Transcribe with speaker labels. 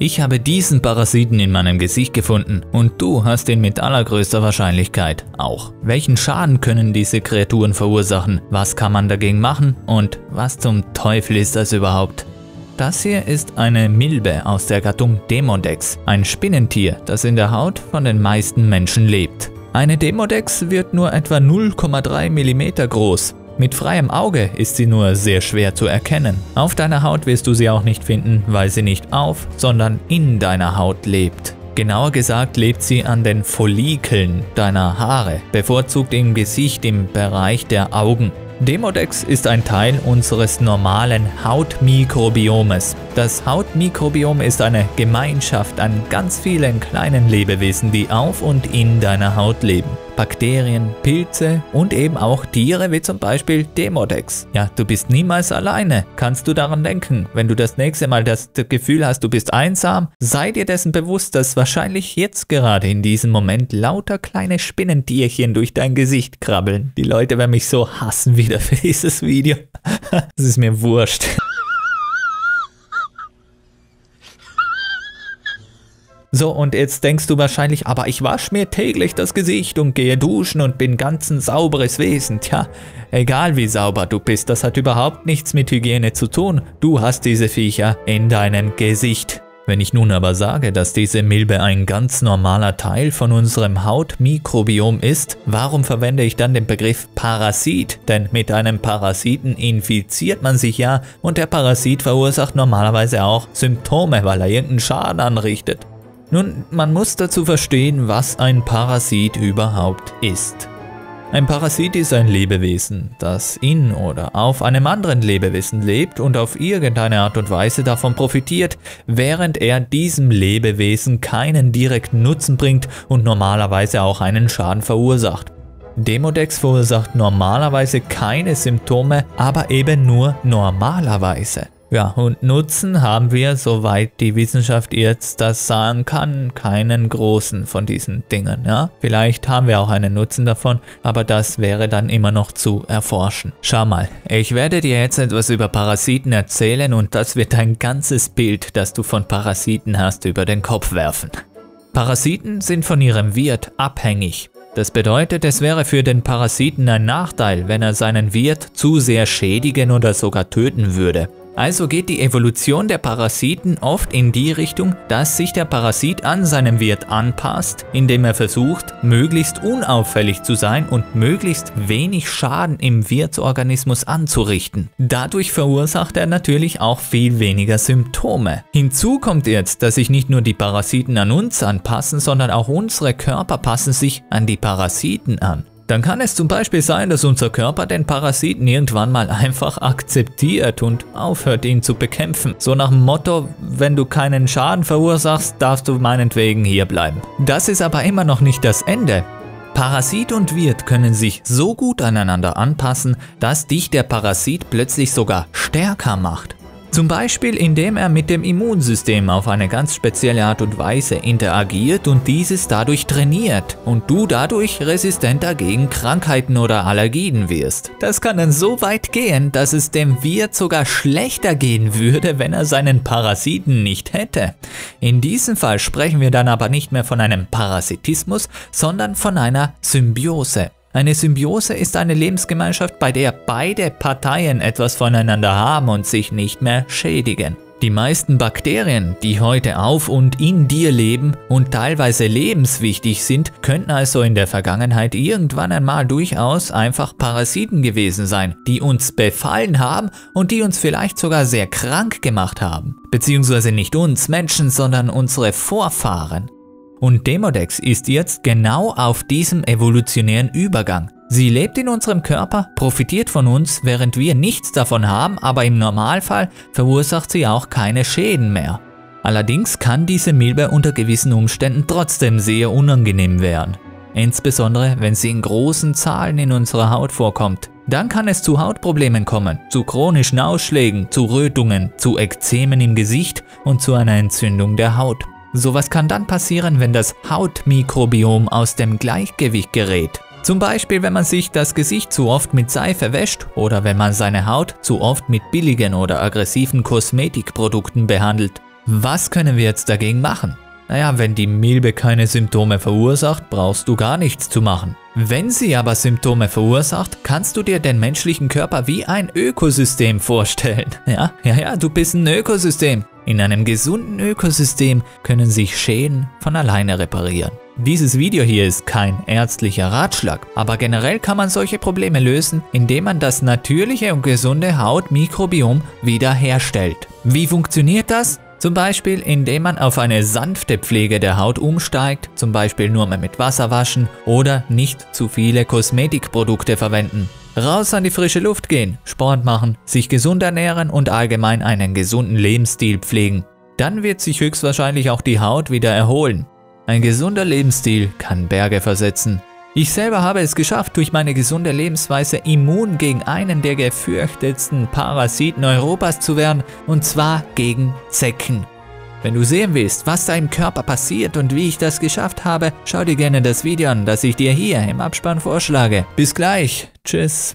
Speaker 1: Ich habe diesen Parasiten in meinem Gesicht gefunden und du hast ihn mit allergrößter Wahrscheinlichkeit auch. Welchen Schaden können diese Kreaturen verursachen? Was kann man dagegen machen? Und was zum Teufel ist das überhaupt? Das hier ist eine Milbe aus der Gattung Demodex, ein Spinnentier, das in der Haut von den meisten Menschen lebt. Eine Demodex wird nur etwa 0,3 mm groß. Mit freiem Auge ist sie nur sehr schwer zu erkennen. Auf deiner Haut wirst du sie auch nicht finden, weil sie nicht auf, sondern in deiner Haut lebt. Genauer gesagt lebt sie an den Follikeln deiner Haare, bevorzugt im Gesicht im Bereich der Augen. Demodex ist ein Teil unseres normalen Hautmikrobiomes. Das Hautmikrobiom ist eine Gemeinschaft an ganz vielen kleinen Lebewesen, die auf und in deiner Haut leben. Bakterien, Pilze und eben auch Tiere wie zum Beispiel Demodex. Ja, du bist niemals alleine. Kannst du daran denken, wenn du das nächste Mal das Gefühl hast, du bist einsam, sei dir dessen bewusst, dass wahrscheinlich jetzt gerade in diesem Moment lauter kleine Spinnentierchen durch dein Gesicht krabbeln. Die Leute werden mich so hassen wieder für dieses Video. Das ist mir wurscht. So, und jetzt denkst du wahrscheinlich, aber ich wasche mir täglich das Gesicht und gehe duschen und bin ganz ein sauberes Wesen. Tja, egal wie sauber du bist, das hat überhaupt nichts mit Hygiene zu tun. Du hast diese Viecher in deinem Gesicht. Wenn ich nun aber sage, dass diese Milbe ein ganz normaler Teil von unserem Hautmikrobiom ist, warum verwende ich dann den Begriff Parasit? Denn mit einem Parasiten infiziert man sich ja und der Parasit verursacht normalerweise auch Symptome, weil er irgendeinen Schaden anrichtet. Nun, man muss dazu verstehen, was ein Parasit überhaupt ist. Ein Parasit ist ein Lebewesen, das in oder auf einem anderen Lebewesen lebt und auf irgendeine Art und Weise davon profitiert, während er diesem Lebewesen keinen direkten Nutzen bringt und normalerweise auch einen Schaden verursacht. Demodex verursacht normalerweise keine Symptome, aber eben nur normalerweise. Ja, und Nutzen haben wir, soweit die Wissenschaft jetzt das sagen kann, keinen großen von diesen Dingen. Ja, vielleicht haben wir auch einen Nutzen davon, aber das wäre dann immer noch zu erforschen. Schau mal, ich werde dir jetzt etwas über Parasiten erzählen und das wird ein ganzes Bild, das du von Parasiten hast, über den Kopf werfen. Parasiten sind von ihrem Wirt abhängig. Das bedeutet, es wäre für den Parasiten ein Nachteil, wenn er seinen Wirt zu sehr schädigen oder sogar töten würde. Also geht die Evolution der Parasiten oft in die Richtung, dass sich der Parasit an seinem Wirt anpasst, indem er versucht, möglichst unauffällig zu sein und möglichst wenig Schaden im Wirtsorganismus anzurichten. Dadurch verursacht er natürlich auch viel weniger Symptome. Hinzu kommt jetzt, dass sich nicht nur die Parasiten an uns anpassen, sondern auch unsere Körper passen sich an die Parasiten an dann kann es zum Beispiel sein, dass unser Körper den Parasiten irgendwann mal einfach akzeptiert und aufhört ihn zu bekämpfen. So nach dem Motto, wenn du keinen Schaden verursachst, darfst du meinetwegen hier bleiben. Das ist aber immer noch nicht das Ende. Parasit und Wirt können sich so gut aneinander anpassen, dass dich der Parasit plötzlich sogar stärker macht. Zum Beispiel indem er mit dem Immunsystem auf eine ganz spezielle Art und Weise interagiert und dieses dadurch trainiert und du dadurch resistenter gegen Krankheiten oder Allergien wirst. Das kann dann so weit gehen, dass es dem Wirt sogar schlechter gehen würde, wenn er seinen Parasiten nicht hätte. In diesem Fall sprechen wir dann aber nicht mehr von einem Parasitismus, sondern von einer Symbiose eine Symbiose ist eine Lebensgemeinschaft, bei der beide Parteien etwas voneinander haben und sich nicht mehr schädigen. Die meisten Bakterien, die heute auf und in dir leben und teilweise lebenswichtig sind, könnten also in der Vergangenheit irgendwann einmal durchaus einfach Parasiten gewesen sein, die uns befallen haben und die uns vielleicht sogar sehr krank gemacht haben. Beziehungsweise nicht uns Menschen, sondern unsere Vorfahren. Und Demodex ist jetzt genau auf diesem evolutionären Übergang. Sie lebt in unserem Körper, profitiert von uns, während wir nichts davon haben, aber im Normalfall verursacht sie auch keine Schäden mehr. Allerdings kann diese Milbe unter gewissen Umständen trotzdem sehr unangenehm werden. Insbesondere wenn sie in großen Zahlen in unserer Haut vorkommt. Dann kann es zu Hautproblemen kommen, zu chronischen Ausschlägen, zu Rötungen, zu Ekzemen im Gesicht und zu einer Entzündung der Haut. Sowas kann dann passieren, wenn das Hautmikrobiom aus dem Gleichgewicht gerät. Zum Beispiel, wenn man sich das Gesicht zu oft mit Seife wäscht oder wenn man seine Haut zu oft mit billigen oder aggressiven Kosmetikprodukten behandelt. Was können wir jetzt dagegen machen? Naja, wenn die Milbe keine Symptome verursacht, brauchst du gar nichts zu machen. Wenn sie aber Symptome verursacht, kannst du dir den menschlichen Körper wie ein Ökosystem vorstellen. Ja, ja, ja, du bist ein Ökosystem. In einem gesunden Ökosystem können sich Schäden von alleine reparieren. Dieses Video hier ist kein ärztlicher Ratschlag, aber generell kann man solche Probleme lösen, indem man das natürliche und gesunde Hautmikrobiom wiederherstellt. Wie funktioniert das? Zum Beispiel, indem man auf eine sanfte Pflege der Haut umsteigt, zum Beispiel nur mehr mit Wasser waschen oder nicht zu viele Kosmetikprodukte verwenden. Raus an die frische Luft gehen, Sport machen, sich gesund ernähren und allgemein einen gesunden Lebensstil pflegen. Dann wird sich höchstwahrscheinlich auch die Haut wieder erholen. Ein gesunder Lebensstil kann Berge versetzen. Ich selber habe es geschafft, durch meine gesunde Lebensweise immun gegen einen der gefürchtetsten Parasiten Europas zu werden, und zwar gegen Zecken. Wenn du sehen willst, was da im Körper passiert und wie ich das geschafft habe, schau dir gerne das Video an, das ich dir hier im Abspann vorschlage. Bis gleich. Tschüss.